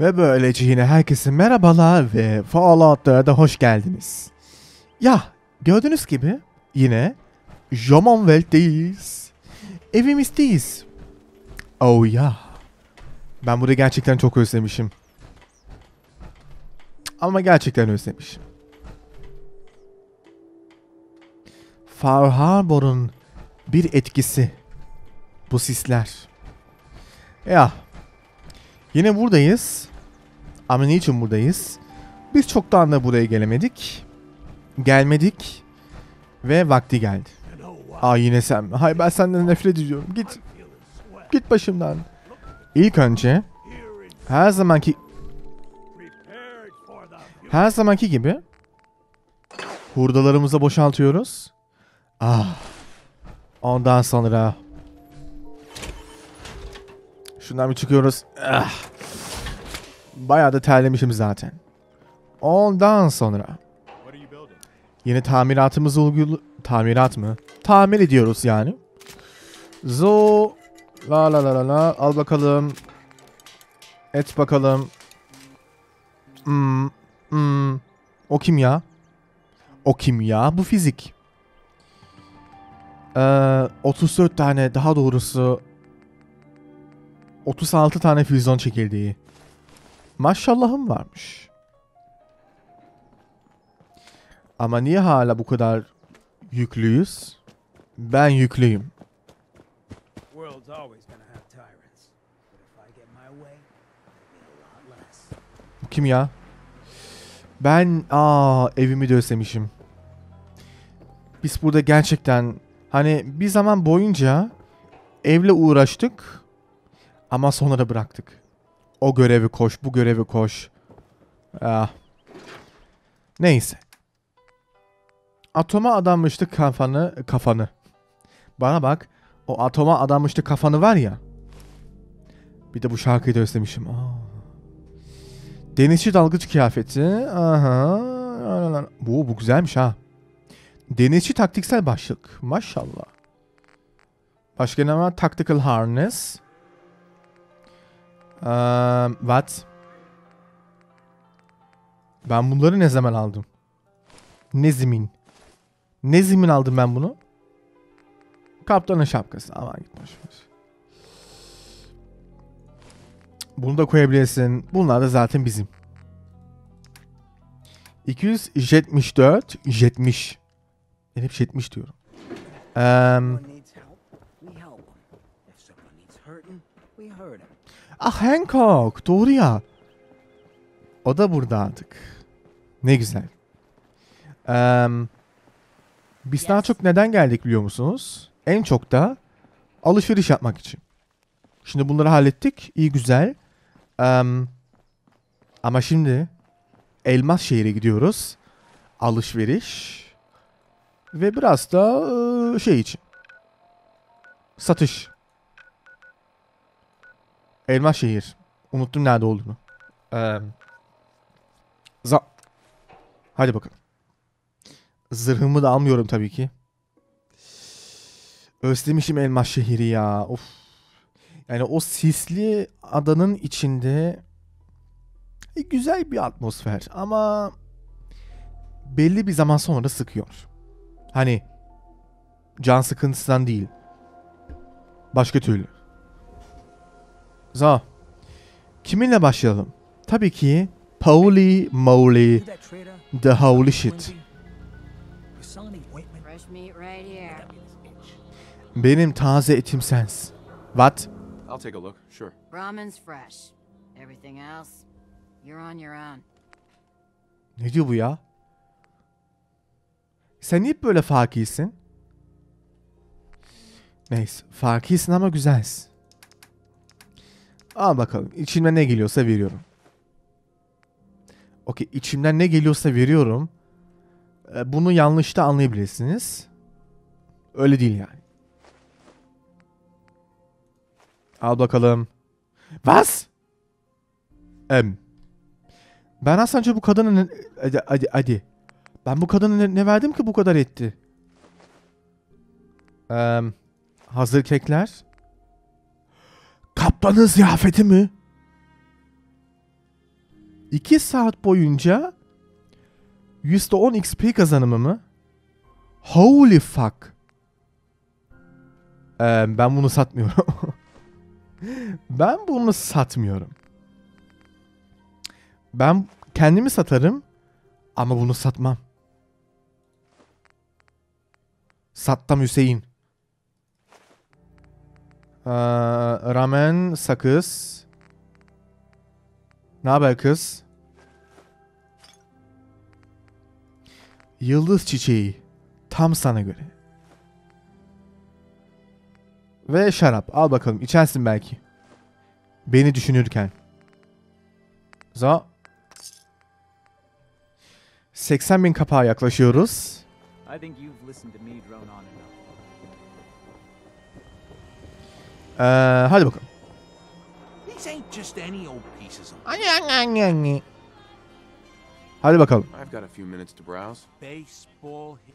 Ve böylece yine herkese merhabalar ve Fallout'lara da hoş geldiniz. Ya gördüğünüz gibi yine Commonwealth'teyiz. Evimizdeyiz. Oh ya. Ben burayı gerçekten çok özlemişim. Ama gerçekten özlemişim. Far Harbor'un bir etkisi. Bu sisler. Ya. Yine buradayız. Ama niçin buradayız? Biz çoktan da buraya gelemedik. Gelmedik. Ve vakti geldi. Aa yine sen. Hay ben senden nefret ediyorum. Git. Git başımdan. İlk önce her zamanki her zamanki gibi hurdalarımızı boşaltıyoruz. Ah. Ondan sonra şundan bir çıkıyoruz. Ah. Bayağı da terlemişim zaten. Ondan sonra yeni tamiratımızı uygulu tamirat mı? Tamir ediyoruz yani. Zo la la la la la al bakalım. Et bakalım. Hmm, hmm. O kim ya? O kim ya? Bu fizik. Ee, 34 tane daha doğrusu 36 tane füzyon çekildiği. Maşallahım varmış. Ama niye hala bu kadar yüklüyüz? Ben yüklüyüm. Bu kim ya? Ben aa evimi de özlemişim. Biz burada gerçekten hani bir zaman boyunca evle uğraştık ama sonra bıraktık. O görevi koş, bu görevi koş. Ah. Neyse. Atoma adanmıştı kafanı, kafanı. Bana bak. O atoma adanmıştı kafanı var ya. Bir de bu şarkıyı da özlemişim. Aa. Denizci dalgıç kıyafeti. Aha. Bu, bu güzelmiş ha. Denizci taktiksel başlık. Maşallah. Başka ne var? Tactical harness. Um, what? Ben bunları ne zaman aldım? Ne zimin? Ne zimin aldım ben bunu? Kaptanın şapkası. Aman git boş ver. Bunu da koyabilirsin. Bunlar da zaten bizim. 274 70. Ben hep 70 diyorum. Eee Someone needs help, we help 'em. If someone needs hurting, we hurt 'em. Ah Hancock. Doğru ya. O da burada artık. Ne güzel. Eee, biz daha çok neden geldik biliyor musunuz? En çok da alışveriş yapmak için. Şimdi bunları hallettik. İyi güzel. Eee, ama şimdi Elmas şehre gidiyoruz. Alışveriş. Ve biraz da şey için. Satış. Elmas şehir. Unuttum nerede olduğunu. Eee za Hadi bakalım. Zırhımı da almıyorum tabii ki. Özlemişim Elmas şehri ya. Of. Yani o sisli adanın içinde e, güzel bir atmosfer ama belli bir zaman sonra sıkıyor. Hani can sıkıntısından değil. Başka türlü. Za. Kiminle başlayalım? Tabii ki Pauli trader? The Holy Shit. Benim taze etim sens. What? I'll take a look, sure. Brahmin's fresh. Everything else, you're on your own. Ne diyor bu ya? Sen niye böyle fakisin? Neyse. Fakisin ama güzelsin. Al bakalım. İçimden ne geliyorsa veriyorum. Okey. içimden ne geliyorsa veriyorum. Ee, Bunu yanlış da anlayabilirsiniz. Öyle değil yani. Al bakalım. Was? Em. Ben az önce bu kadına ne... Hadi hadi hadi. Ben bu kadına ne, ne verdim ki bu kadar etti? Eee... hazır kekler. Kaptanın ziyafeti mi? 2 saat boyunca %10 XP kazanımı mı? Holy fuck. Ee, ben bunu satmıyorum. ben bunu satmıyorum. Ben kendimi satarım ama bunu satmam. Sattam Hüseyin. Ee, ramen, sakız. Ne haber kız? Yıldız çiçeği. Tam sana göre. Ve şarap. Al bakalım. içersin belki. Beni düşünürken. Zo. 80 bin kapağa yaklaşıyoruz. I think you've listened to me drone on enough. Ee, hadi bakalım. These ain't just any old pieces of Hadi bakalım. I've got a few minutes to browse. baseball. hit.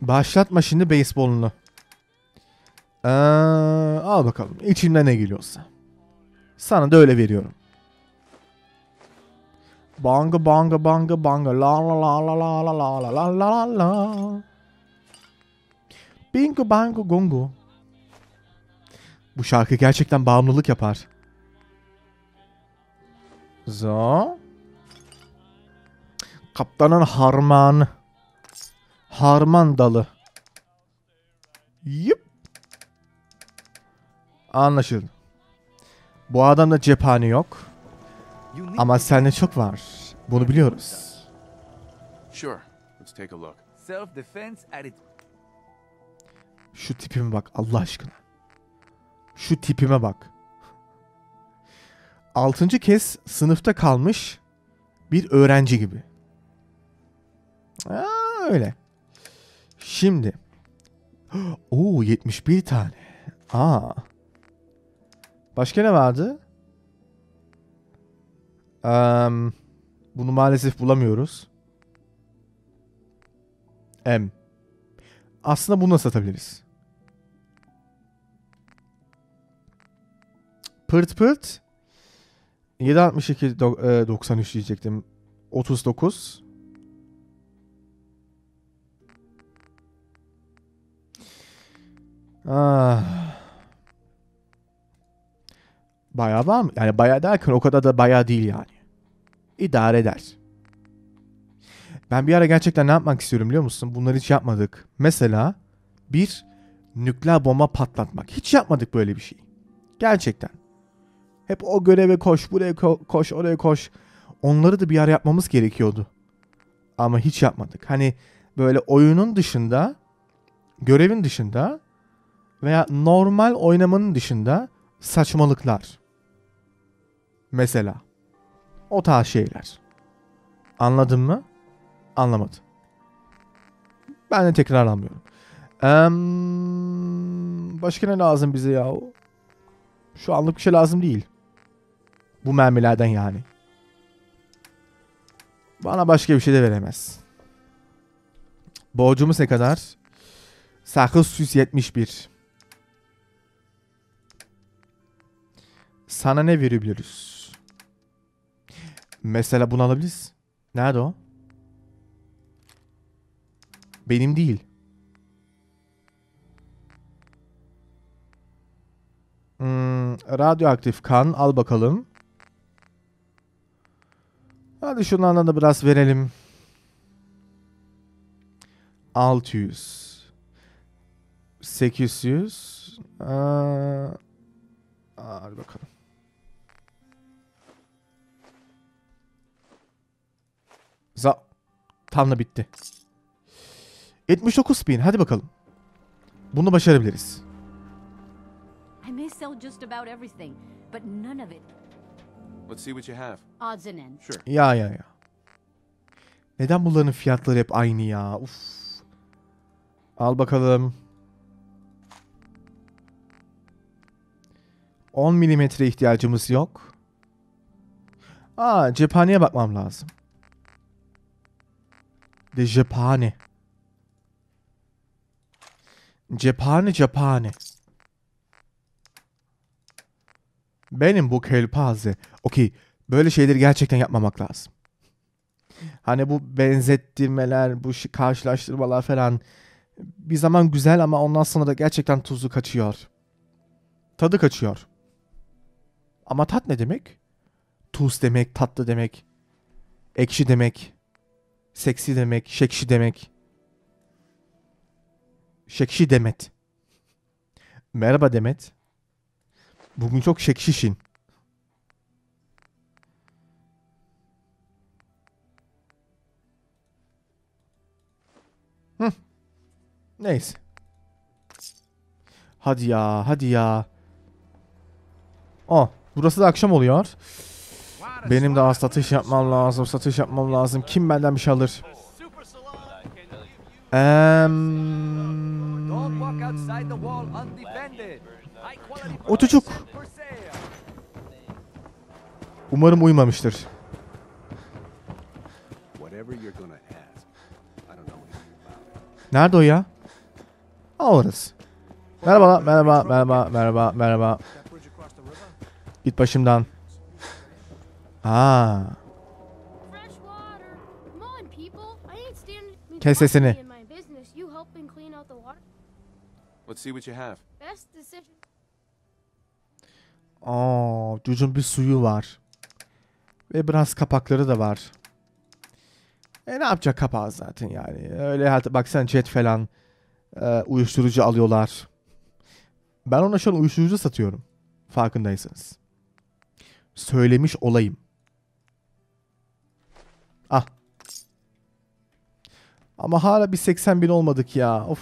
Başlatma şimdi beyzbolunu. Ee, al bakalım. İçimden ne geliyorsa. Sana da öyle veriyorum. Banga banga banga banga la la la la la la la la la la la. Bingo bango gongo. Bu şarkı gerçekten bağımlılık yapar. Zo. Kaptanın harmanı. Harman dalı. Yıp. Anlaşıldı. Bu adamda cephane yok. Ama sende çok var. Bunu biliyoruz. Sure. Let's take a look. self-defense at its Şu tipime bak Allah aşkına. Şu tipime bak. Altıncı kez sınıfta kalmış bir öğrenci gibi. Aa, öyle. Şimdi. Oo 71 tane. Aa. Başka ne vardı? Em, bunu maalesef bulamıyoruz. M. Aslında bunu satabiliriz. Pırt pırt. 762 do- e, 93 diyecektim. 39. Ah. Bayağı var mı? Yani bayağı derken o kadar da bayağı değil yani. İdare eder. Ben bir ara gerçekten ne yapmak istiyorum biliyor musun? Bunları hiç yapmadık. Mesela bir nükleer bomba patlatmak. Hiç yapmadık böyle bir şey. Gerçekten. Hep o göreve koş, buraya ko- koş, oraya koş. Onları da bir ara yapmamız gerekiyordu. Ama hiç yapmadık. Hani böyle oyunun dışında, görevin dışında veya normal oynamanın dışında saçmalıklar. Mesela. O tarz şeyler. Anladın mı? Anlamadım. Ben de tekrarlamıyorum. Em, başka ne lazım bize ya? Şu anlık bir şey lazım değil. Bu mermilerden yani. Bana başka bir şey de veremez. Borcumuz ne kadar? 871. Sana ne verebiliriz? Mesela bunu alabiliriz. Nerede o? Benim değil. Hmm, radyoaktif kan al bakalım. Hadi şunlardan da biraz verelim. 600. 800. Aa, hadi bakalım. Za tam da bitti. 79 bin. Hadi bakalım. Bunu başarabiliriz. I may sell just about everything, but none of it Let's see what you have. odds and ends. Sure. Ya ya ya. Neden bunların fiyatları hep aynı ya? Uf. Al bakalım. 10 milimetre ihtiyacımız yok. Aa cephaneye bakmam lazım. De cephane. Cephane cephane. Benim bu kelpaze. Okey. Böyle şeyleri gerçekten yapmamak lazım. Hani bu benzettirmeler, bu karşılaştırmalar falan bir zaman güzel ama ondan sonra da gerçekten tuzu kaçıyor. Tadı kaçıyor. Ama tat ne demek? Tuz demek, tatlı demek, ekşi demek, seksi demek, şekşi demek. Şekşi Demet. Merhaba Demet. Bugün çok şekşişin. Hı. Neyse. Hadi ya, hadi ya. Oh, burası da akşam oluyor. Benim az satış yapmam lazım, satış yapmam lazım. Kim benden bir şey alır? Ehm, Don't O çocuk. Umarım it. Nerede o ya? Aa orası. Merhaba, merhaba, merhaba, merhaba, merhaba. Git başımdan. Aa, Kes sesini. Let's see what you have. Aa, çocuğun bir suyu var. Ve biraz kapakları da var. E ne yapacak kapağı zaten yani. Öyle hatta baksana jet falan e, uyuşturucu alıyorlar. Ben ona şu an uyuşturucu satıyorum. Farkındaysanız. Söylemiş olayım. Ah. Ama hala bir 80 bin olmadık ya. Of.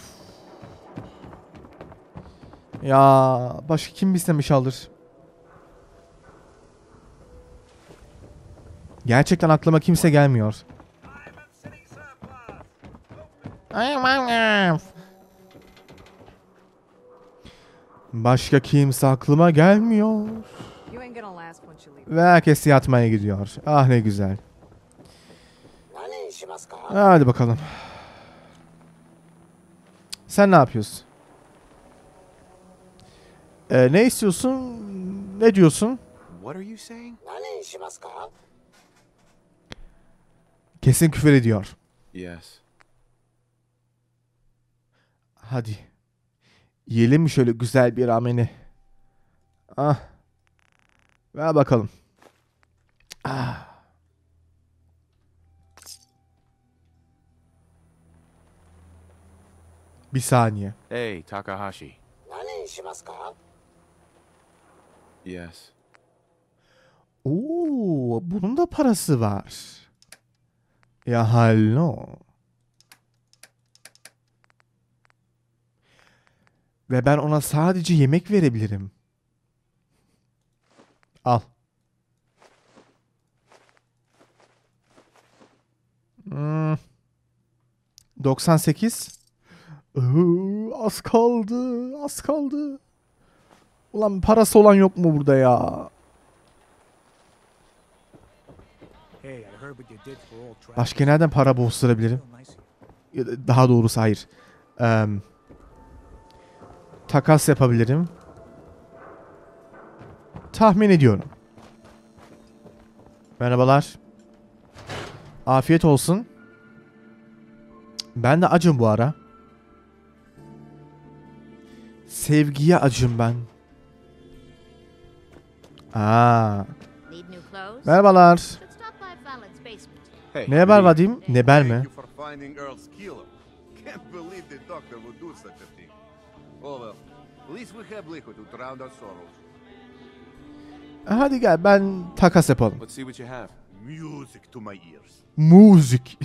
Ya başka kim istemiş alır? Gerçekten aklıma kimse gelmiyor. Başka kimse aklıma gelmiyor. Ve herkes yatmaya gidiyor. Ah ne güzel. Hadi bakalım. Sen ne yapıyorsun? Ee, ne istiyorsun? Ne diyorsun? What are you saying? Kesin küfür ediyor. Yes. Hadi. Yiyelim mi şöyle güzel bir rameni? Ah. Ver bakalım. Ah. Bir saniye. Hey, Takahashi. Yes. Oo, bunun da parası var. Ya hallo. Ve ben ona sadece yemek verebilirim. Al. Hmm. 98. Iıı, az kaldı. Az kaldı. Ulan parası olan yok mu burada ya? Hey, I heard what you did for old Travis. Başka nereden para bozdurabilirim? Daha doğrusu hayır. Em, takas yapabilirim. Tahmin ediyorum. Merhabalar. Afiyet olsun. Ben de acım bu ara. Sevgiye acım ben. Aa, merhabalar. Ne haber. Vadim? Ne ber mi? Oh sorrows. Hadi gel ben takas yapalım. Müzik.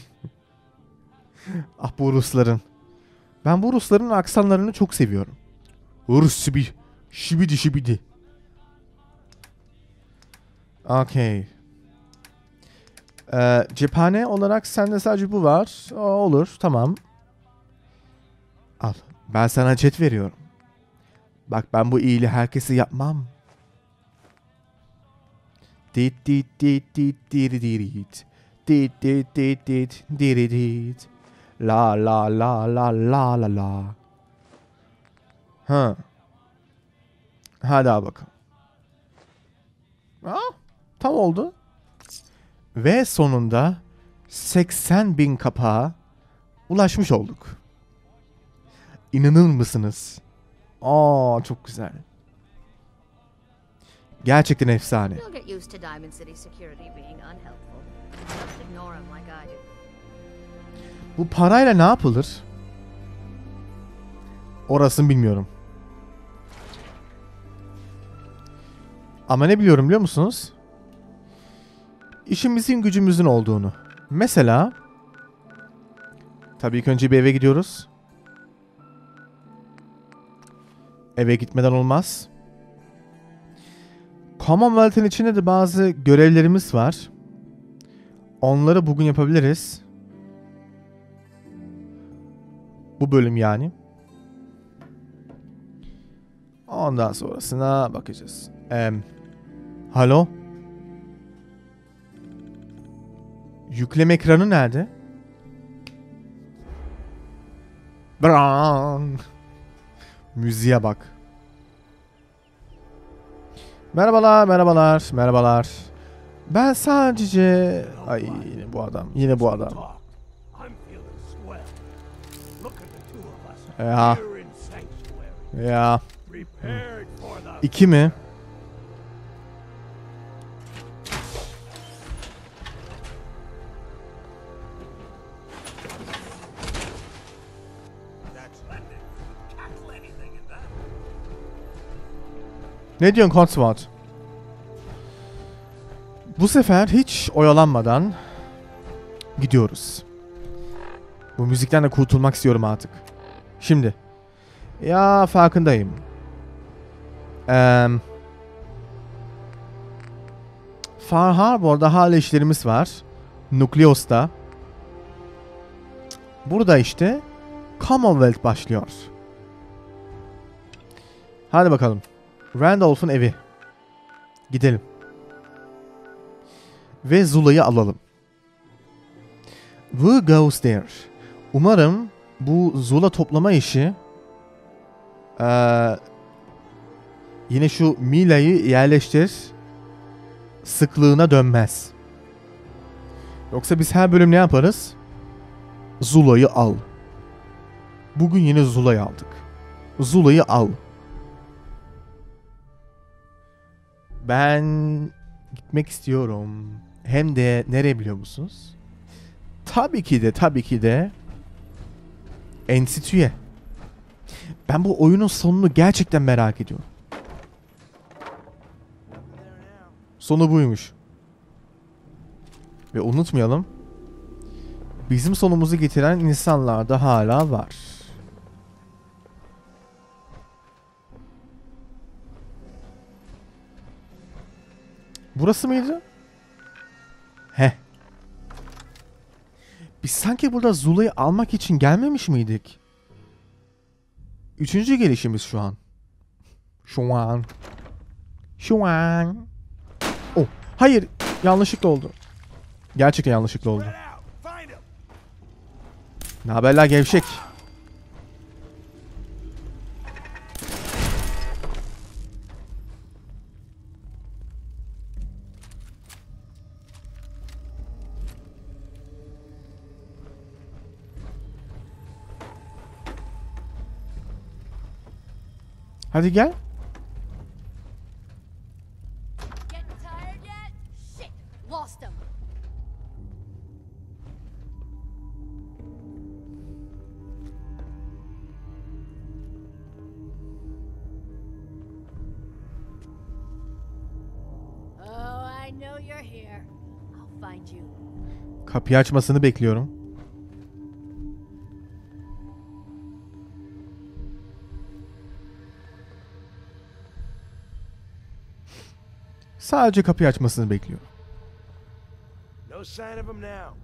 ah bu Rusların. Ben bu Rusların aksanlarını çok seviyorum. Rus şibi. Şibidi şibidi. Okey. Ee, cephane olarak sende sadece bu var. O, olur tamam. Al. Ben sana jet veriyorum. Bak ben bu iyiliği herkese yapmam. Dit dit dit dit diri dirit. Dit dit dit dit diri dit. La la la la la la la. Ha. Hadi bakalım. Ha? Tam oldu. Ve sonunda 80 bin kapağa ulaşmış olduk. İnanır mısınız? Aa çok güzel. Gerçekten efsane. Bu parayla ne yapılır? Orasını bilmiyorum. Ama ne biliyorum biliyor musunuz? İşimizin gücümüzün olduğunu. Mesela tabii ki önce bir eve gidiyoruz. Eve gitmeden olmaz. Commonwealth'in içinde de bazı görevlerimiz var. Onları bugün yapabiliriz. Bu bölüm yani. Ondan sonrasına bakacağız. Em, Halo? Yükleme ekranı nerede? Bran. Müziğe bak. Merhabalar, merhabalar, merhabalar. Ben sadece... Ay yine bu adam, yine bu adam. Ya, ya. İki mi? Ne diyorsun Cotswold? Bu sefer hiç oyalanmadan gidiyoruz. Bu müzikten de kurtulmak istiyorum artık. Şimdi. Ya farkındayım. Eee... Far Harbor'da hala işlerimiz var. Nukleos'ta. Burada işte Commonwealth başlıyor. Hadi bakalım. Randolph'un evi. Gidelim. Ve Zula'yı alalım. Who goes there? Umarım bu Zula toplama işi eee, yine şu Mila'yı yerleştir sıklığına dönmez. Yoksa biz her bölüm ne yaparız? Zula'yı al. Bugün yine Zula'yı aldık. Zula'yı al. Ben gitmek istiyorum. Hem de nereye biliyor musunuz? Tabii ki de tabii ki de Enstitüye. Ben bu oyunun sonunu gerçekten merak ediyorum. Sonu buymuş. Ve unutmayalım. Bizim sonumuzu getiren insanlar da hala var. Burası mıydı? He. Biz sanki burada Zula'yı almak için gelmemiş miydik? Üçüncü gelişimiz şu an. Şu an. Şu an. Oh, hayır. Yanlışlıkla oldu. Gerçekten yanlışlıkla oldu. Ne haberler gevşek? Find you. Kapıyı açmasını bekliyorum. Sadece kapıyı açmasını bekliyorum. No sign of him now.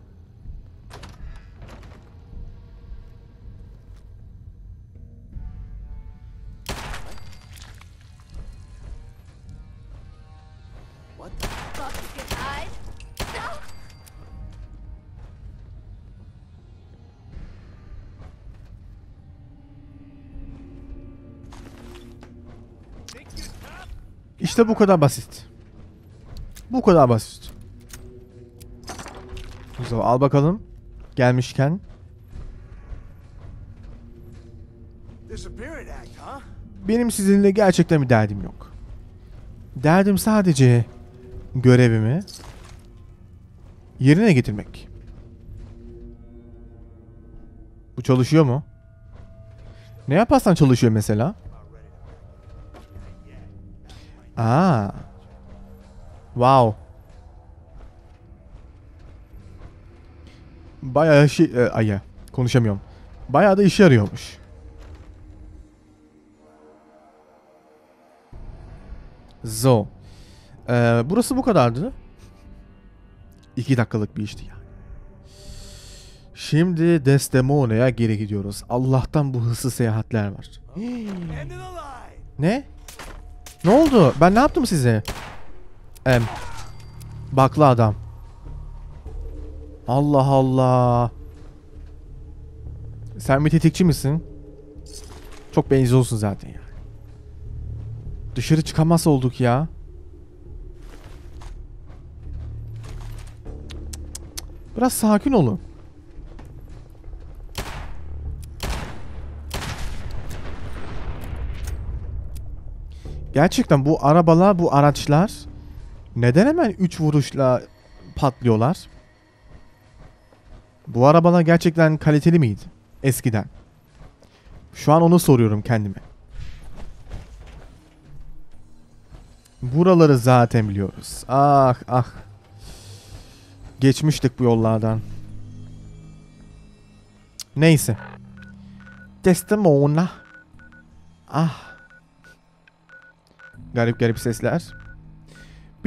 İşte bu kadar basit. Bu kadar basit. Zo al bakalım. Gelmişken. Benim sizinle gerçekten bir derdim yok. Derdim sadece görevimi yerine getirmek. Bu çalışıyor mu? Ne yaparsan çalışıyor mesela? Aa. Wow. Bayağı şey... E, ay ya, konuşamıyorum. Bayağı da işe yarıyormuş. So. Ee, burası bu kadardı. İki dakikalık bir işti yani. Şimdi Destemone'ya geri gidiyoruz. Allah'tan bu hızlı seyahatler var. Ne? Ne oldu? Ben ne yaptım size? Em. Baklı adam. Allah Allah. Sen bir tetikçi misin? Çok benziyorsun zaten ya. Dışarı çıkamaz olduk ya. Biraz sakin olun. Gerçekten bu arabalar, bu araçlar neden hemen 3 vuruşla patlıyorlar? Bu arabalar gerçekten kaliteli miydi eskiden? Şu an onu soruyorum kendime. Buraları zaten biliyoruz. Ah ah. Geçmiştik bu yollardan. Neyse. Destemona. Ah. Garip garip sesler.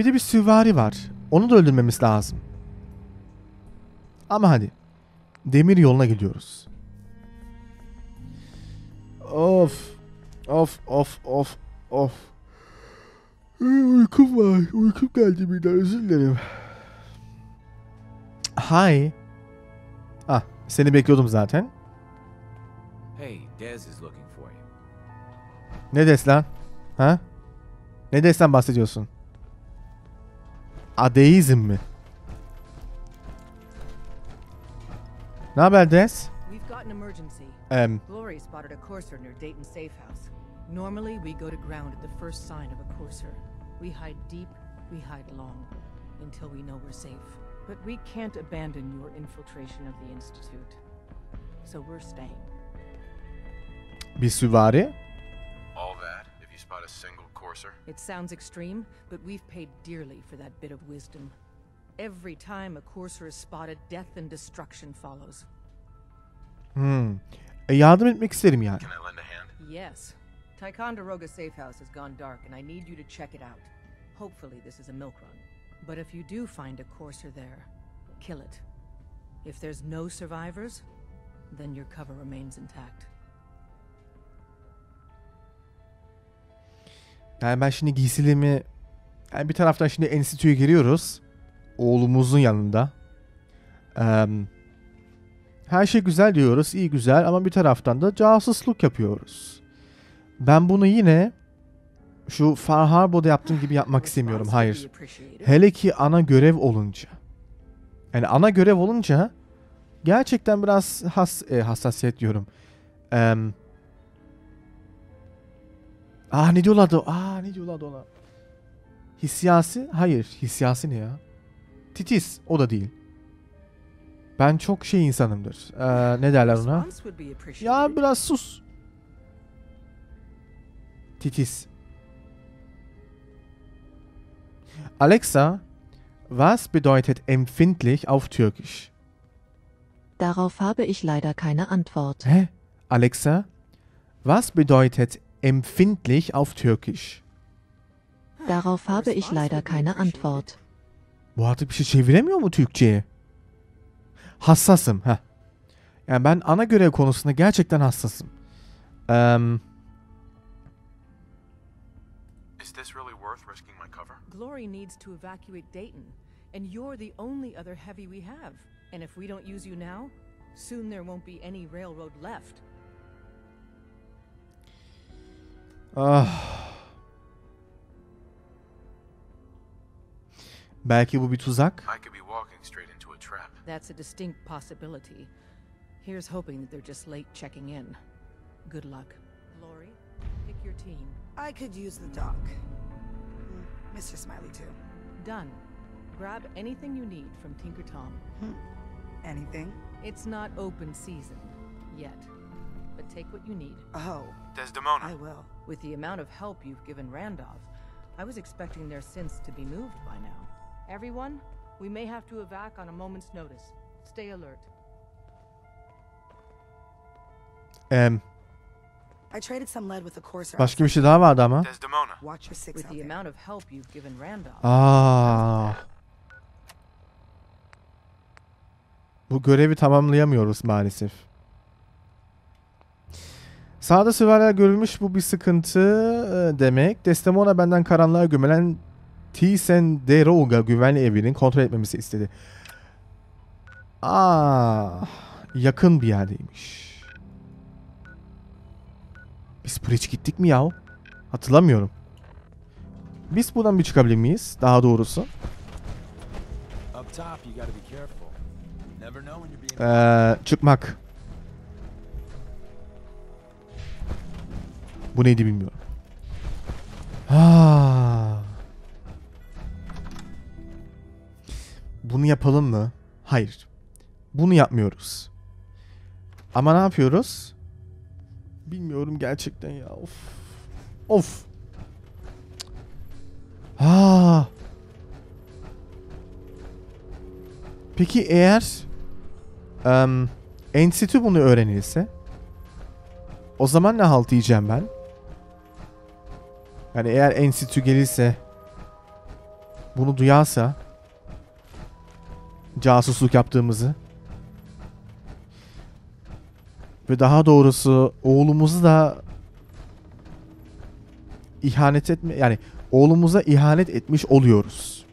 Bir de bir süvari var. Onu da öldürmemiz lazım. Ama hadi. Demir yoluna gidiyoruz. Of. Of of of of. Uykum var. Uykum geldi birden özür dilerim. Hi. Ah seni bekliyordum zaten. Hey, Dez is looking for you. Ne des lan? Ha? Ne desten bahsediyorsun? Adeizm mi? Ne haber Des? We've got an emergency. Em, Glory spotted a courser near Dayton Safe House. Normally, we go to ground at the first sign of a courser. We hide deep, we hide long, until we know we're safe. But we can't abandon your infiltration of the Institute. So we're staying. bir süvari. All that if you spot a single courser? It sounds extreme, but we've paid dearly for that bit of wisdom. Every time a courser is spotted, death and destruction follows. Hmm. E, yardım etmek isterim yani. Can I lend a hand? Yes. Ticonderoga Safe House has gone dark, and I need you to check it out. Hopefully, this is a milk run. But if you do find a courser there, kill it. If there's no survivors, then your cover remains intact. Yani ben şimdi giysilerimi... Yani bir taraftan şimdi enstitüye giriyoruz. Oğlumuzun yanında. Em, her şey güzel diyoruz, iyi güzel ama bir taraftan da casusluk yapıyoruz. Ben bunu yine şu Far Harbor'da yaptığım gibi yapmak istemiyorum. Hayır. Hele ki ana görev olunca. Yani ana görev olunca gerçekten biraz has, e, hassasiyet diyorum. Em, ah ne diyorlardı? Aa ne diyorlardı ona? Hissiyasi? Hayır. Hissiyasi ne ya? Titiz. O da değil. Ben çok şey insanımdır. Ee, ne derler ona? Ya biraz sus. Titiz. Alexa, was bedeutet empfindlich auf Türkisch? Darauf habe ich leider keine Antwort. Hä? Alexa, was bedeutet empfindlich auf Türkisch? Darauf habe ich leider keine. Antwort. Bu artık bir şey çeviremiyor mu Türkçe'ye? Hassasım. Heh. Yani ben ana görev konusunda gerçekten hassasım. Em, Is this really worth risking my cover? Glory needs to evacuate Dayton, and you're the only other heavy we have. And if we don't use you now, soon there won't be any railroad left. Ah. Belki bu bir tuzak. I could be walking straight into a trap. That's a distinct possibility. Here's hoping that they're just late checking in. Good luck. Lori, pick your team. I could use the dock. Mr. Smiley, too. Done. Grab anything you need from Tinker Tom. Hmm. Anything? It's not open season yet, but take what you need. Oh, Desdemona. I will. With the amount of help you've given Randolph, I was expecting their synths to be moved by now. Everyone, we may have to evac on a moment's notice. Stay alert. Em, I traded some lead with the courser. başka bir şey daha vardı ama. Desdemona. Watch your six With the amount of help you've given Randolph, Aa. Bu görevi tamamlayamıyoruz maalesef. Sağda süvariler görülmüş bu bir sıkıntı e, demek. Desdemona benden karanlığa gömülen Thyssen de Roga güvenli evinin kontrol etmemizi istedi. Aa, yakın bir yerdeymiş. Biz buraya hiç gittik mi ya? Hatırlamıyorum. Biz buradan bir çıkabilir miyiz? Daha doğrusu. Up top, Bu neydi bilmiyorum. Ha. Bunu yapalım mı? Hayır. Bunu yapmıyoruz. Ama ne yapıyoruz? Bilmiyorum gerçekten ya. Of. Of. Ha. Peki eğer um, enstitü bunu öğrenirse o zaman ne halt yiyeceğim ben? Yani eğer enstitü gelirse bunu duyarsa casusluk yaptığımızı ve daha doğrusu oğlumuzu da ihanet etme yani oğlumuza ihanet etmiş oluyoruz.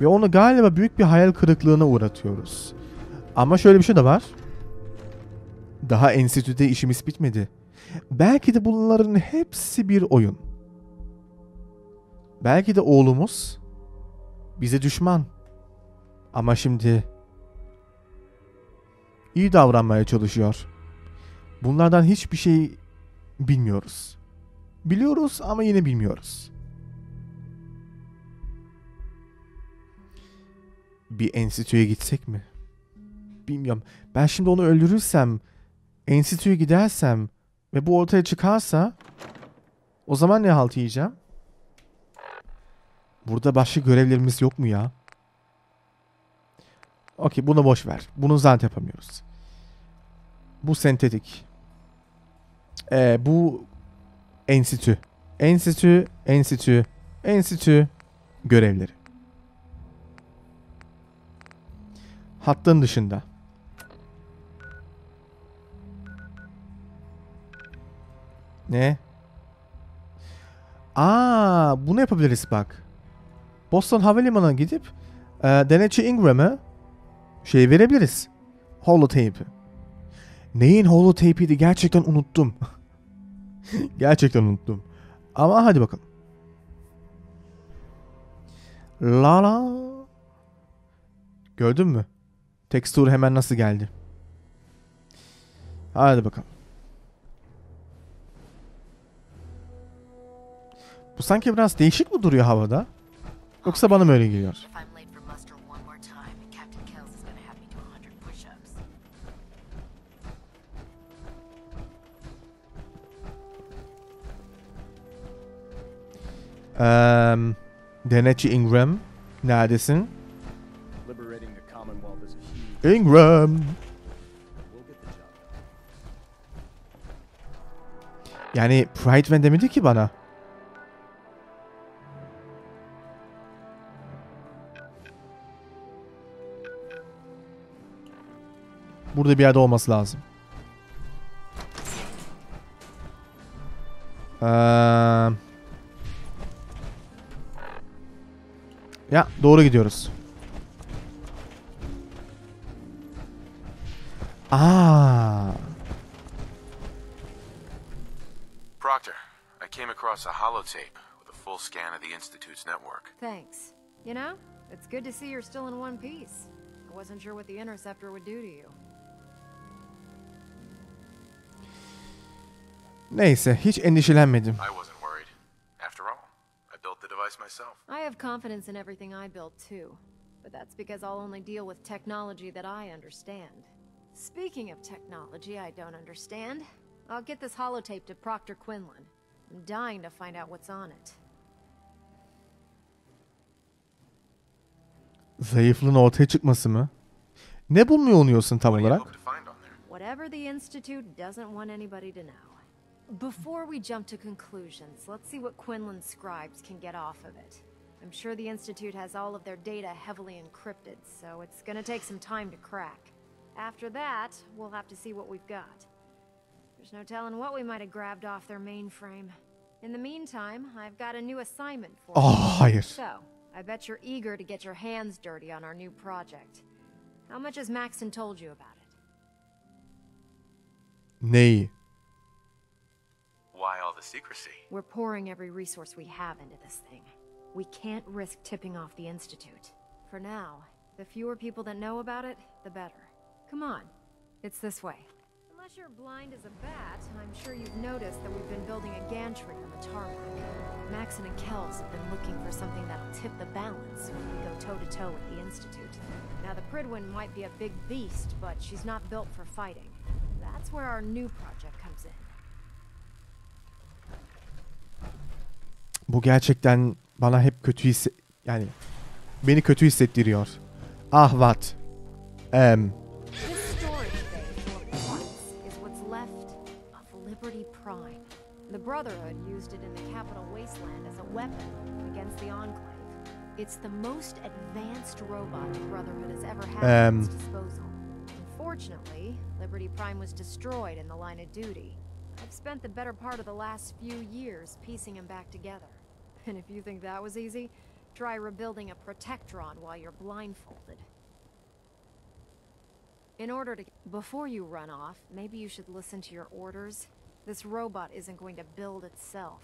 Ve onu galiba büyük bir hayal kırıklığına uğratıyoruz. Ama şöyle bir şey de var. Daha enstitüde işimiz bitmedi. Belki de bunların hepsi bir oyun. Belki de oğlumuz bize düşman. Ama şimdi iyi davranmaya çalışıyor. Bunlardan hiçbir şey bilmiyoruz. Biliyoruz ama yine bilmiyoruz. Bir enstitüye gitsek mi? Bilmiyorum. Ben şimdi onu öldürürsem, enstitüye gidersem ve bu ortaya çıkarsa o zaman ne halt yiyeceğim? Burada başka görevlerimiz yok mu ya? Okey bunu boş ver. Bunu zaten yapamıyoruz. Bu sentetik. Ee, bu enstitü. Enstitü, enstitü, enstitü görevleri. Hattın dışında. Ne? Aa, bunu yapabiliriz bak. Boston Havalimanı'na gidip e, denetçi Ingram'a şey verebiliriz. Holotape'i. Neyin holotape'iydi gerçekten unuttum. gerçekten unuttum. Ama hadi bakalım. La la. Gördün mü? Tekstur hemen nasıl geldi? Hadi bakalım. Bu sanki biraz değişik mi duruyor havada? Yoksa bana mı öyle geliyor? If I'm late for muster one more time, Captain Kells is gonna have me do 100 push-ups. Eee denetçi Ingram. Neredesin? Ingram. Yani Pride Van demedi ki bana. Burada bir yerde olması lazım. Eee... Ya doğru gidiyoruz. Aa. Proctor, I came across a holotape with a full scan of the Institute's network. Thanks. You know, It's good to see you're still in one piece. I wasn't sure what the Interceptor would do to you. Neyse hiç endişelenmedim. I wasn't worried. After all, I built the device myself. I have confidence in everything I built too. But that's because I'll only deal with technology that I understand. Speaking of technology I don't understand, I'll get this holotape to Proctor Quinlan. I'm dying to find out what's on it. Zayıflığın ortaya çıkması mı? Ne bulmuyor oluyorsun tam olarak? Whatever the Institute doesn't want anybody to know. Before we jump to conclusions, let's see what Quinlan's scribes can get off of it. I'm sure the Institute has all of their data heavily encrypted, so it's gonna take some time to crack. After that, we'll have to see what we've got. There's no telling what we might have grabbed off their mainframe. In the meantime, I've got a new assignment for you. Ah, hayır. So, I bet you're eager to get your hands dirty on our new project. How much has Maxon told you about it? Neyi? Why all the secrecy? We're pouring every resource we have into this thing. We can't risk tipping off the Institute. For now, the fewer people that know about it, the better. Come on, it's this way. Unless you're blind as a bat, I'm sure you've noticed that we've been building a gantry on the tarmac. Maxon and Kells have been looking for something that'll tip the balance when we go toe-to-toe with the Institute. Now, the Pridwin might be a big beast, but she's not built for fighting. That's where our new project comes in. Bu gerçekten bana hep kötü hisse... Yani beni kötü hissettiriyor. Ah what? Em. The Brotherhood used it in the capital wasteland as a weapon against the Enclave. It's the most advanced robot the Brotherhood has ever had at its disposal. Unfortunately, Liberty Prime was destroyed in the line of duty. I've spent the better part of the last few years piecing him back together. And if you think that was easy, try rebuilding a Protectron while you're blindfolded. In order to... Before you run off, maybe you should listen to your orders. This robot isn't going to build itself.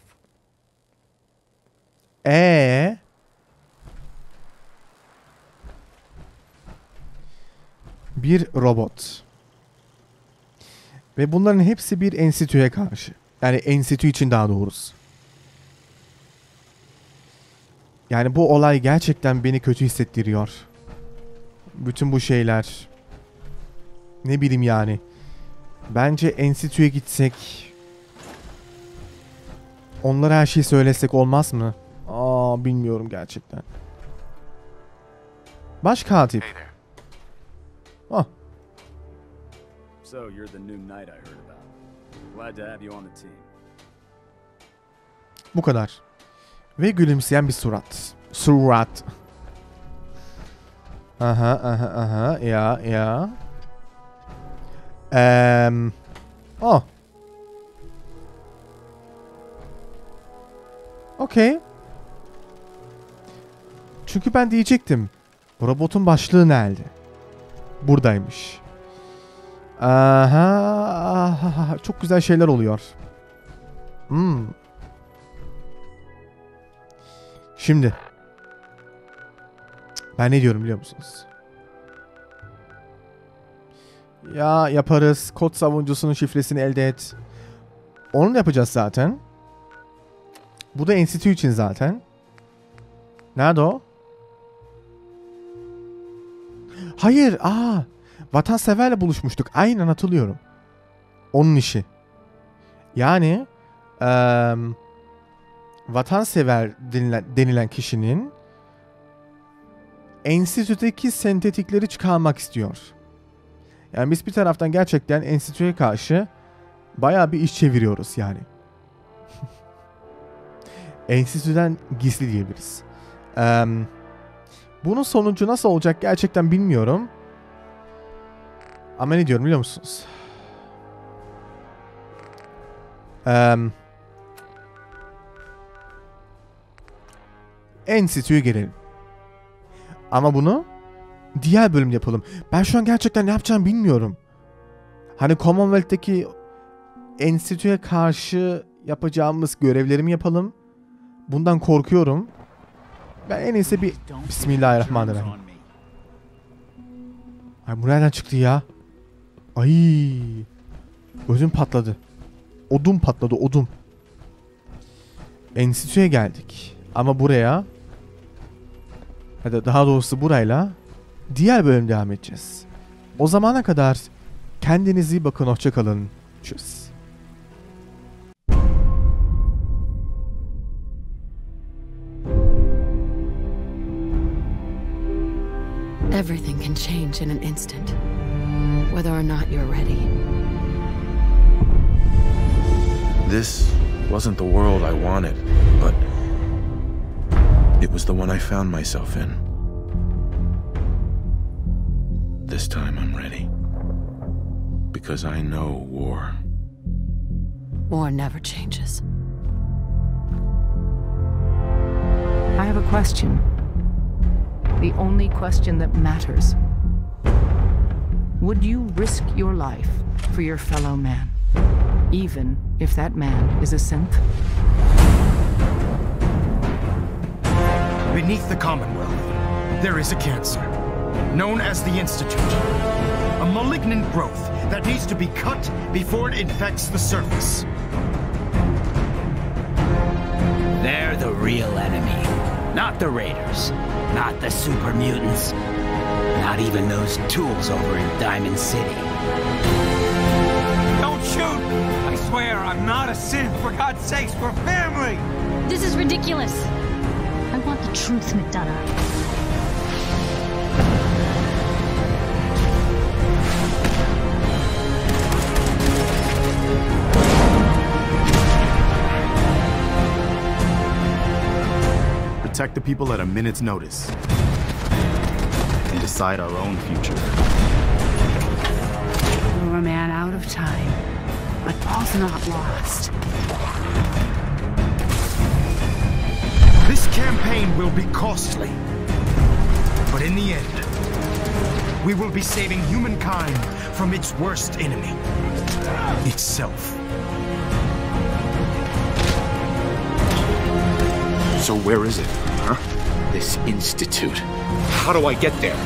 Ee. Bir robot. Ve bunların hepsi bir enstitüye karşı. Yani enstitü için daha doğrusu. Yani bu olay gerçekten beni kötü hissettiriyor. Bütün bu şeyler. Ne bileyim yani. Bence enstitüye gitsek. Onlara her şeyi söylesek olmaz mı? Aa bilmiyorum gerçekten. Baş katip. Oh. So you're the new knight I heard about. Glad to have you on the team. Bu kadar. Ve gülümseyen bir surat. Surat. Aha aha aha ya ya. Eee. Oh. Okey. Çünkü ben diyecektim. Bu robotun başlığı nerede? Buradaymış. Aha, aha, çok güzel şeyler oluyor. Hmm. Şimdi. Ben ne diyorum biliyor musunuz? Ya yaparız. Kod savunucusunun şifresini elde et. Onu yapacağız zaten. Bu da enstitü için zaten. Nerede o? Hayır. Aa. Vatanseverle buluşmuştuk. Aynen hatırlıyorum. Onun işi. Yani eee vatansever denilen, kişinin enstitüdeki sentetikleri çıkarmak istiyor. Yani biz bir taraftan gerçekten enstitüye karşı bayağı bir iş çeviriyoruz yani. Enstitüden gizli diyebiliriz. Eee, bunun sonucu nasıl olacak gerçekten bilmiyorum. Ama ne diyorum biliyor musunuz? Eee Enstitüye gelelim. Ama bunu diğer bölümde yapalım. Ben şu an gerçekten ne yapacağımı bilmiyorum. Hani Commonwealth'teki enstitüye karşı yapacağımız görevlerimi yapalım. Bundan korkuyorum. Ben en iyisi bir Bismillahirrahmanirrahim. Ay bu nereden çıktı ya? Ay. Gözüm patladı. Odum patladı odum. Enstitüye geldik. Ama buraya Hadi daha doğrusu burayla diğer bölüm devam edeceğiz. O zamana kadar kendinize iyi bakın. Hoşçakalın. Tschüss. Everything can change in an instant, whether or not you're ready. This wasn't the world I wanted, but was the one I found myself in. This time I'm ready. Because I know war. War never changes. I have a question. The only question that matters. Would you risk your life for your fellow man? Even if that man is a synth? Beneath the Commonwealth, there is a cancer, known as the Institute. A malignant growth that needs to be cut before it infects the surface. They're the real enemy. Not the Raiders. Not the super mutants. Not even those tools over in Diamond City. Don't shoot! I swear I'm not a synth. For God's sakes, we're family! This is ridiculous. I want the truth, McDonough. Protect the people at a minute's notice. And decide our own future. We're a man out of time, but all's not lost. This campaign will be costly. But in the end, we will be saving humankind from its worst enemy. Itself. So where is it, huh? This institute. How do I get there?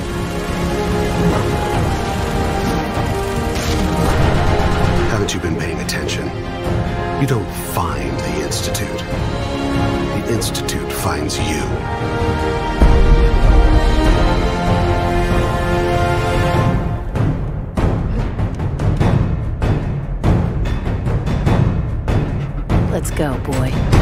Haven't you been paying attention? You don't find the Institute. Institute finds you. Let's go, boy.